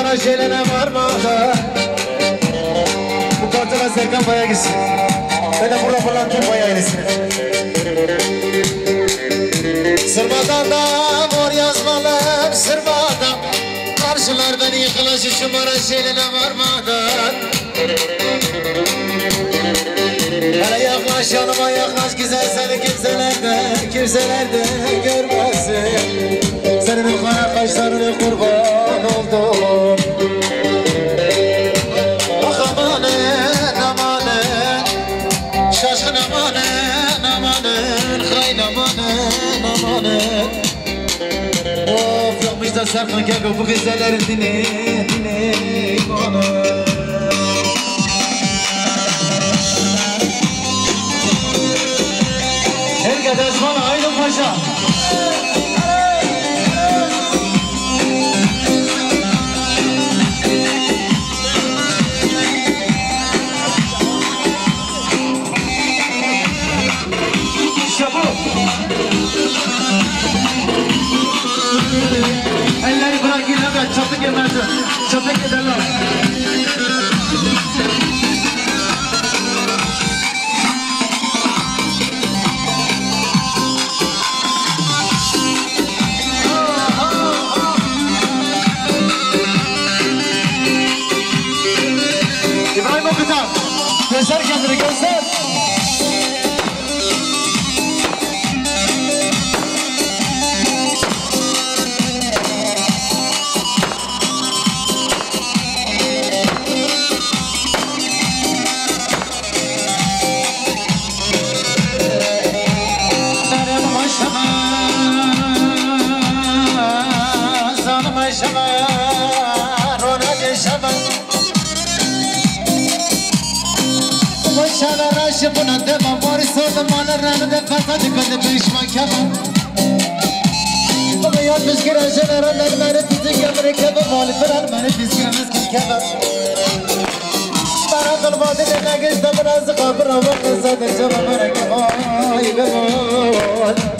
Bana şeylere varmadan Bu kartına Serkan Baya gitsin. Ben de burada fırlattım Baya ailesine Sırmadan da mor yazmalım sırmadan. Karşılar beni yıkılaşı şu bana şeylere varmadan Hele yaklaş yanıma yaklaş güzel seni kimseler de Kimseler de görmesin. Senin kara kaşlarına kurban oldum. Ah amanın amanın Şaşkın amanın amanın Hayl amanın amanın Of yokmuş da Serkan Keko bu güzellerin dini dini 大家穿好，都坐下。Başalar aşı buna devam var sordum alırlarını da fasadı kadı pişman keman Bana yanlış gireceler onlar beni fizik emri kebap Mali falan beni fiskiremez kim kebap Bana kılmadı ne geçti biraz kabra vakı sadece bana kemal Ay be mal Ne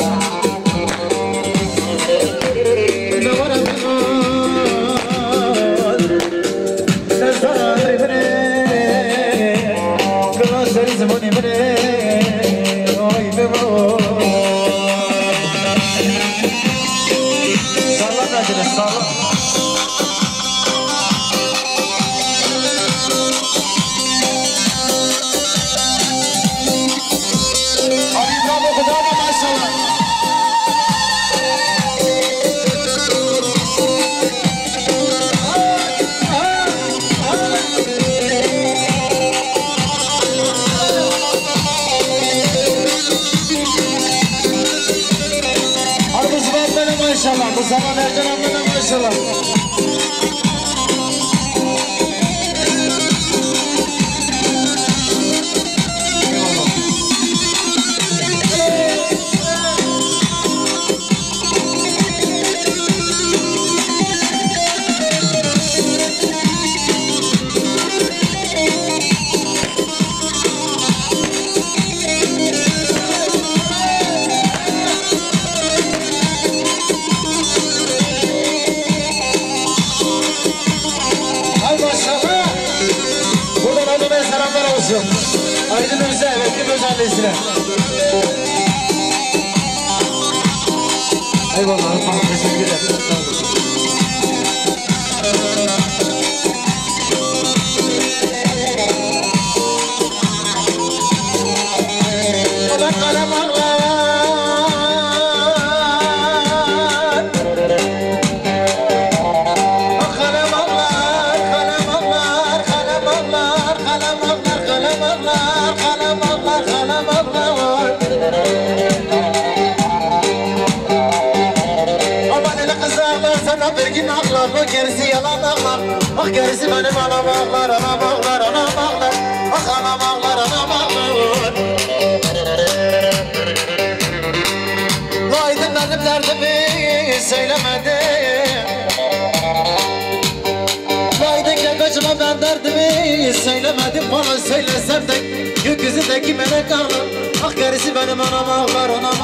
zaman Ercan ablanın maşallah Gün ağlar, o gerisi yalan ağlar. Bak gerisi benim anam ağlar, anam ağlar, anam ağlar. Ah anam ağlar, anam ağlar. Aydın benim derdimi söylemedim. Aydın gel kaçma ben derdimi söylemedim bana söylesem de Gökyüzündeki melek ağlar Ah gerisi benim anam ağlar anam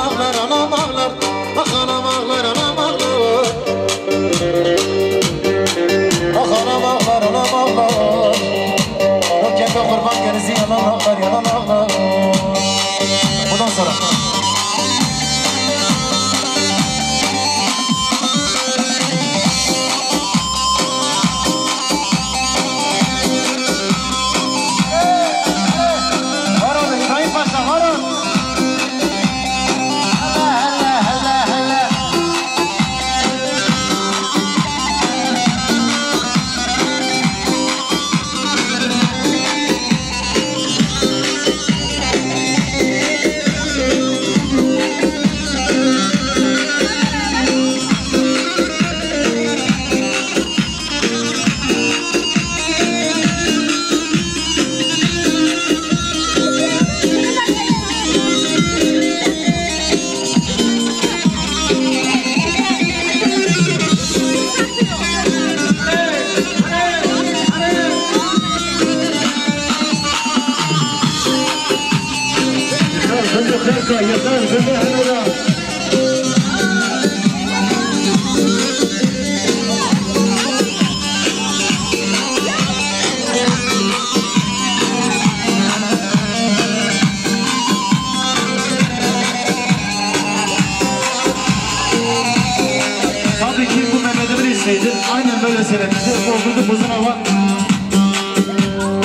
şöyle söylemişti. Doldurduk uzun hava.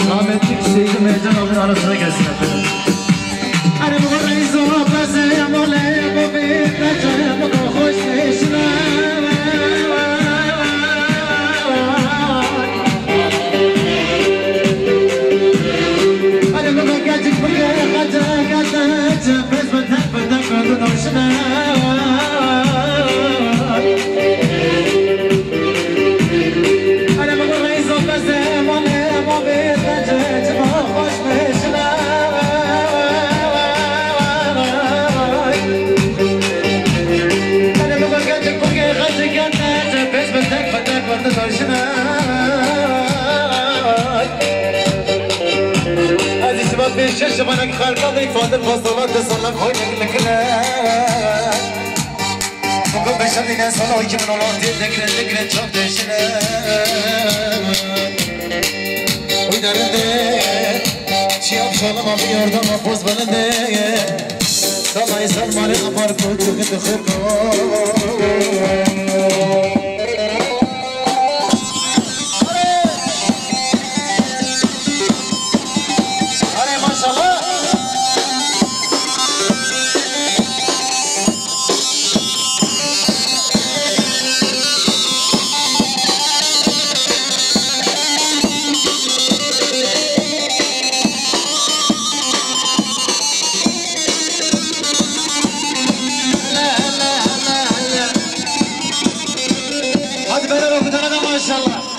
Rahmetli Hüseyin Mercan abinin anasına gelsin efendim. بات بيش شبانك خارقة ضيفات البصلات تصلك خوينك لكنا فوق بشر ناس والله يجمن الله دير ذكر ذكر تشوف دشنا ويدرندي شياب شالما في يردما فوز بلندي سما يسلم علي أفرقو تكت خيركو Mashallah.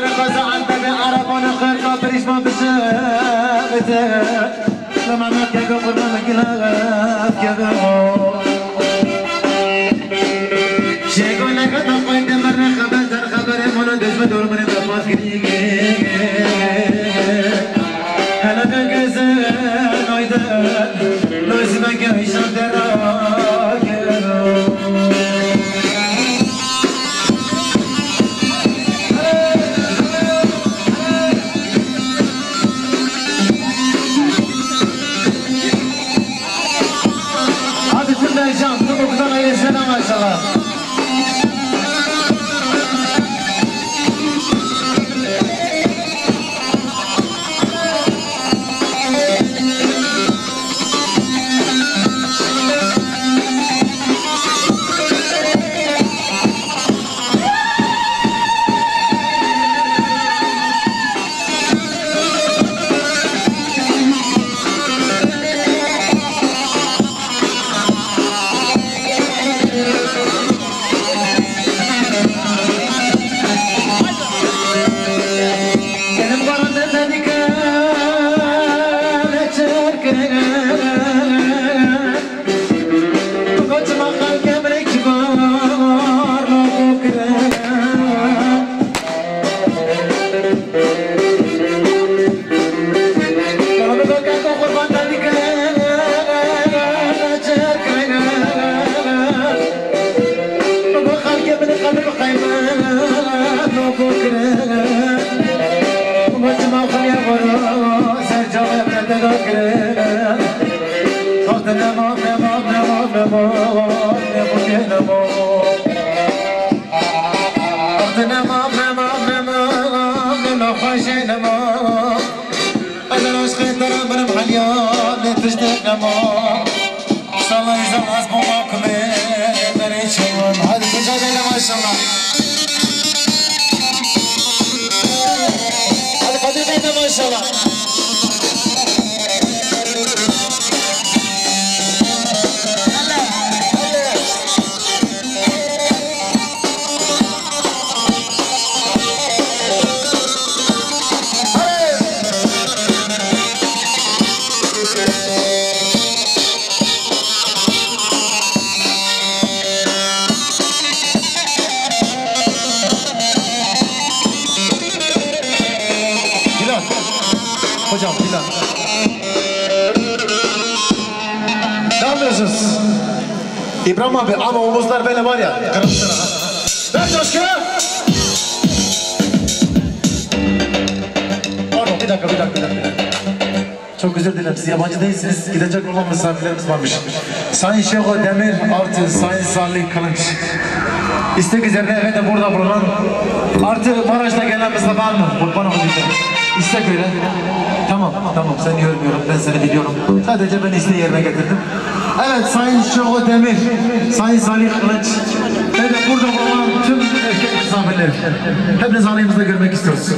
من قضا عندنا عربان خرقا بريشمان بشابته لما ما كاقا قرنا مقلا شیگو شيقو لك تقوين دمرنا خبر در خبر مولو دجم دور من دفاس كريكي I'm on. İbrahim abi ama omuzlar böyle var ya. Kırmızı. Ver coşku. Pardon bir dakika bir dakika bir dakika. Çok özür dilerim siz yabancı değilsiniz. Gidecek olan misafirlerimiz varmış. Sayın Şeho Demir artı Sayın Salih Kılıç. İstek üzerine efendim burada bulunan artı Maraş'ta gelen Mustafa mı? Kurban olayım. İstek öyle. Tamam tamam seni görmüyorum ben seni biliyorum. Sadece ben isteği yerine getirdim. Evet Sayın Şeho Demir, Sayın Salih Kılıç ve de burada bulunan tüm erkek misafirler. Hepiniz alayımızda görmek istiyoruz.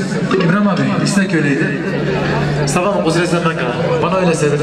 İbrahim abi istek öyleydi. Mustafa mı kusura sen ben kaldım. Bana öyle söyledi.